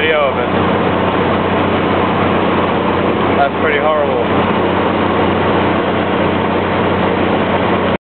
video of it. That's pretty horrible.